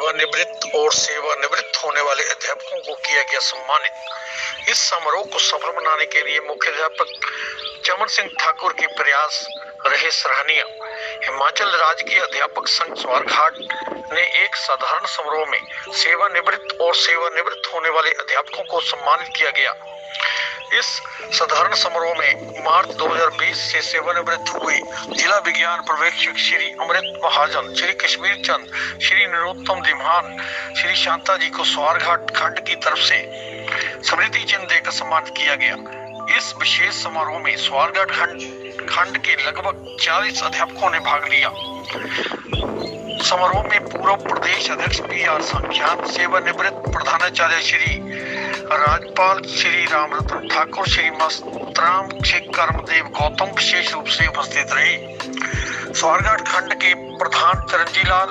सेवानिवृत्त और सेवानिवृत्त होने वाले अध्यापकों को किया गया सम्मानित। इस समारोह को सफल बनाने के लिए मुख्य अध्यापक चमन सिंह ठाकुर के प्रयास रहे सराहनीय। हिमाचल राज्य के अध्यापक संघ स्वारघाट ने एक साधारण समारोह में सेवानिवृत्त और सेवानिवृत्त होने वाले अध्यापकों को सम्मानित किया गया। इस साधारण समारोह में मार्च 2020 से सेवानिवृत्त हुए जिला विज्ञान पर्यवेक्षक श्री अमृत महाजन, श्री कश्मीर चंद, श्री नरोत्तम दिमान श्री शांता जी को स्वारघाट खंड की तरफ़ से स्मृति चिन्ह देकर सम्मानित किया गया। इस विशेष समारोह में स्वारघाट खंड खंड के लगभग 40 अध्यापकों ने भाग लिया। समारोह में पूर्व प्रदेश अध्यक्ष पी आर संख्यान, सेवानिवृत्त प्रधानाचार्य श्री राज्यपाल श्री राम रतन ठाकुर, श्री मस्तराम श्री कर्मदेव गौतम विशेष रूप से उपस्थित रहे। स्वारघाट खंड के प्रधान चिरंजी लाल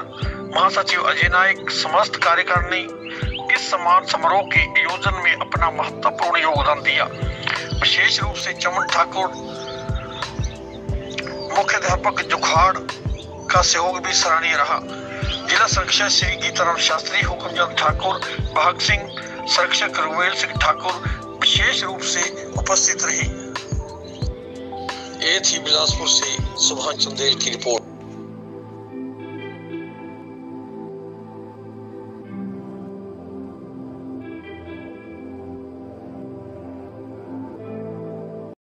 महासचिव अजय नायक, समस्त कार्यकारिणी इस सम्मान समारोह के आयोजन में अपना महत्वपूर्ण योगदान दिया। विशेष रूप से चमन ठाकुर, मुख्य अध्यापक जुखाड़ का सहयोग भी सराहनीय रहा। जिला संरक्षक श्री गीताराम शास्त्री, हुकुमचंद ठाकुर भाग सिंह संरक्षक रुवेल सिंह ठाकुर विशेष रूप से उपस्थित रहे। ये थी बिलासपुर से सुभाष चंदेल की रिपोर्ट।